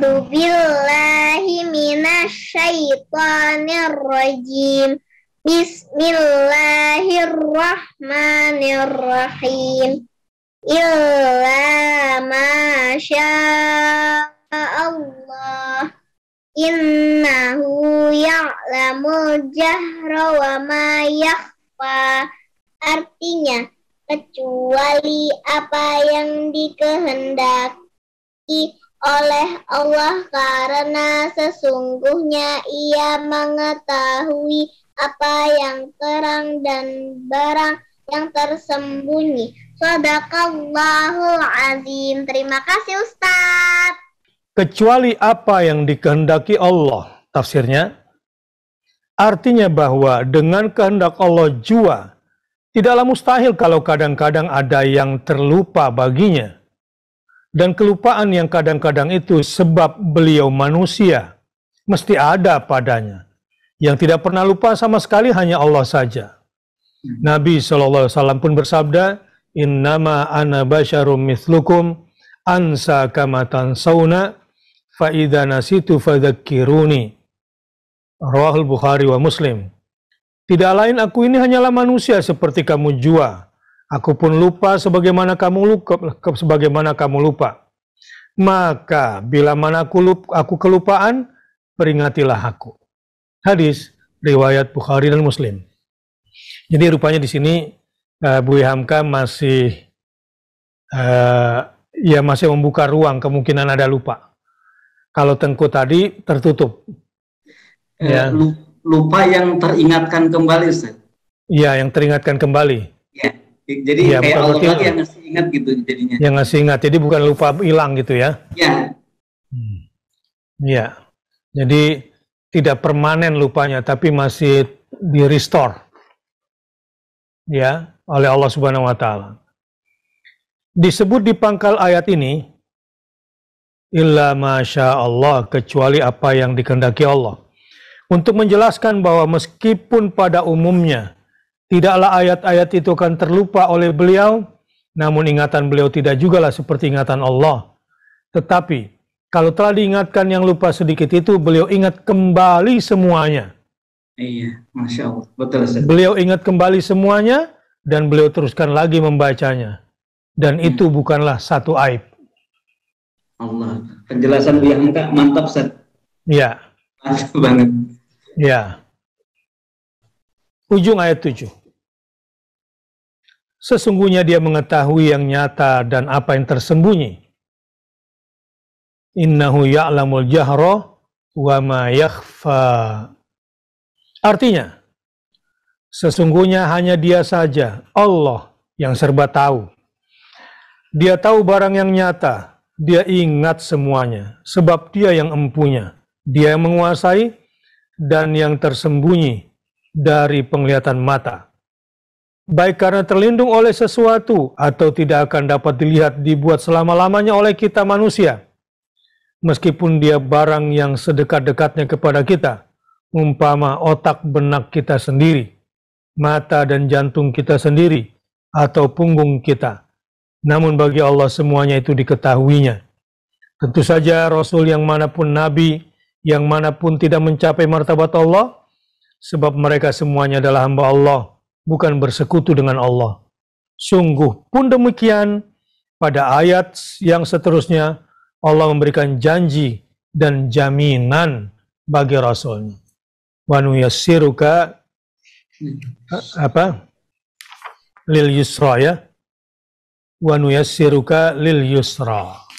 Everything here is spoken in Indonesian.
A'udzu billahi minasyaitonir rajim. Bismillahirrahmanirrahim. Illa ma Allah. Innahu ya'lamul jahra wa ma yakhfa. Artinya, kecuali apa yang dikehendaki oleh Allah karena sesungguhnya ia mengetahui apa yang terang dan barang yang tersembunyi. Sadaqallahul azim. Terima kasih Ustaz. Kecuali apa yang dikehendaki Allah. Tafsirnya, artinya bahwa dengan kehendak Allah jua, tidaklah mustahil kalau kadang-kadang ada yang terlupa baginya. Dan kelupaan yang kadang-kadang itu sebab beliau manusia, mesti ada padanya. Yang tidak pernah lupa sama sekali hanya Allah saja. Nabi SAW pun bersabda, Innama ana basyarum mithlukum ansa kamatan sauna fa'idha nasitu fadhakiruni. Rawahul Bukhari wa Muslim. Tidak lain aku ini hanyalah manusia seperti kamu jua. Aku pun lupa sebagaimana kamu lupa, sebagaimana kamu lupa. Maka bila mana aku, lupa, aku kelupaan, peringatilah aku. Hadis riwayat Bukhari dan Muslim. Jadi rupanya di sini uh, Bu Hamka masih uh, ya masih membuka ruang kemungkinan ada lupa. Kalau Tengku tadi tertutup. Eh, ya. Lupa yang teringatkan kembali, Ustaz. Iya, yang teringatkan kembali. Ya, jadi ya, kayak Allah lagi yang ngasih ingat gitu jadinya. Yang ngasih ingat, jadi bukan lupa hilang gitu ya? Iya. Hmm. Iya. Jadi tidak permanen lupanya, tapi masih di restore. Ya, oleh Allah Subhanahu wa taala. Disebut di pangkal ayat ini illa masya Allah kecuali apa yang dikehendaki Allah. Untuk menjelaskan bahwa meskipun pada umumnya tidaklah ayat-ayat itu akan terlupa oleh beliau, namun ingatan beliau tidak juga lah seperti ingatan Allah. Tetapi kalau telah diingatkan yang lupa sedikit itu, beliau ingat kembali semuanya. Iya, masya Allah, betul. Ustaz. Beliau ingat kembali semuanya dan beliau teruskan lagi membacanya. Dan hmm. itu bukanlah satu aib. Allah. Penjelasan Bu Hamka mantap, Ustaz. Iya. Mantap banget. Iya. Ujung ayat 7. Sesungguhnya dia mengetahui yang nyata dan apa yang tersembunyi. Innahu ya'lamul jahra wa ma yakhfa. Artinya, sesungguhnya hanya dia saja, Allah yang serba tahu. Dia tahu barang yang nyata, dia ingat semuanya, sebab dia yang empunya. Dia yang menguasai dan yang tersembunyi dari penglihatan mata. Baik karena terlindung oleh sesuatu atau tidak akan dapat dilihat dibuat selama-lamanya oleh kita manusia. Meskipun dia barang yang sedekat-dekatnya kepada kita, umpama otak benak kita sendiri, mata dan jantung kita sendiri, atau punggung kita namun bagi Allah semuanya itu diketahuinya. Tentu saja Rasul yang mana pun Nabi, yang mana pun tidak mencapai martabat Allah, sebab mereka semuanya adalah hamba Allah, bukan bersekutu dengan Allah. Sungguh pun demikian, pada ayat yang seterusnya, Allah memberikan janji dan jaminan bagi Rasulnya. Wanu yassiruka apa? Lil yusra ya wa nuyassiruka lil yusra.